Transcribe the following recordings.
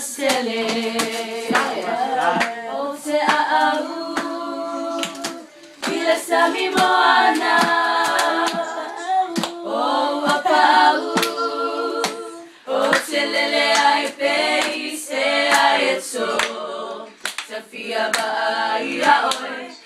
sele O te a au Ile sami moana. O apau O lele ai se ai e Safia ba i a oe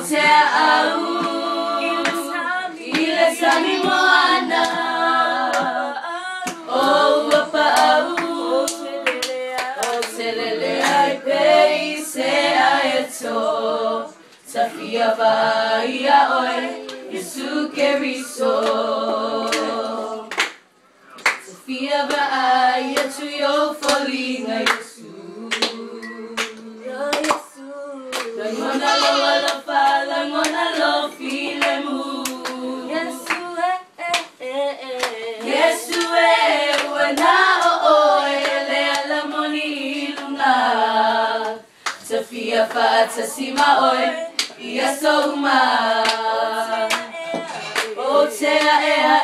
au Ile sami moana O apa au O te lele ai pe i se ai e to Safia ba oe Yesu ke riso Safia ba ai e yo folinga Yesu e wena o oh, o oh, e le ala moni ilunga Safia fa tasima oe ia souma O te a a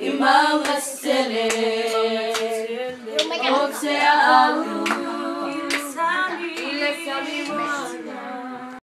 I maunga sele oh O te a au